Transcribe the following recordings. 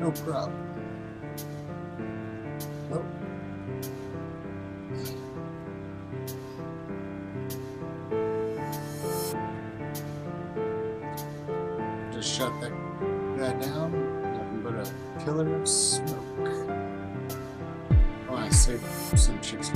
No problem. Oh. Just shut that down. But a pillar of smoke. Oh, I saved some chicks.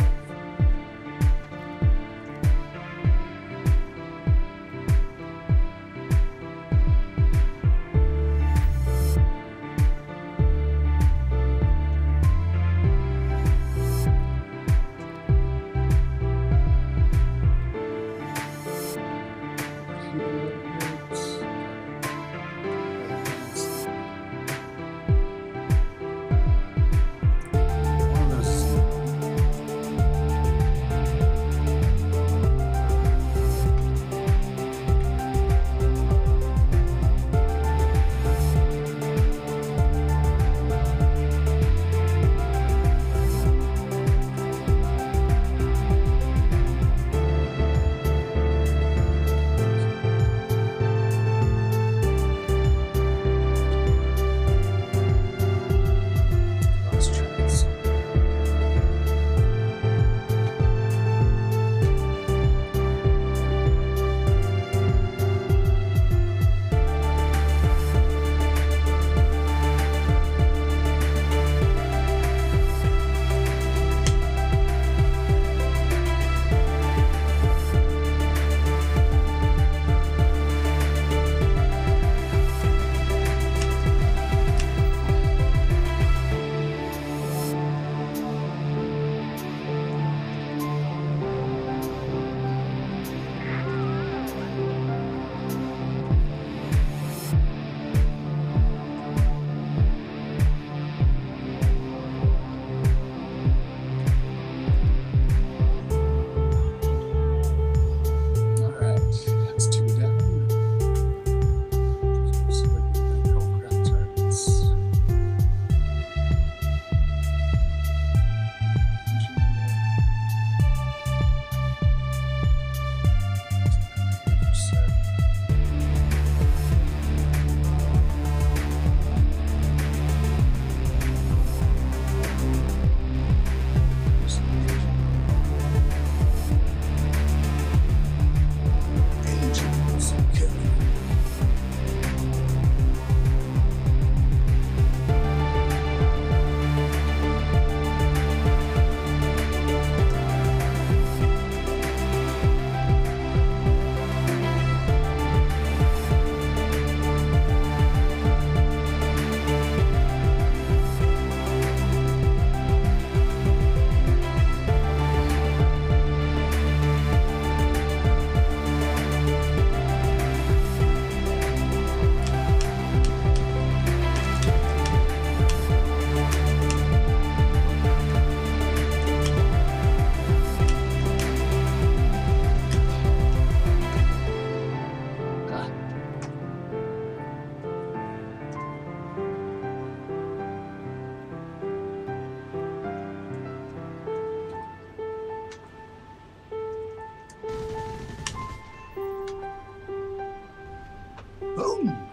boom.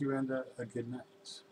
You and a, a uh, good night.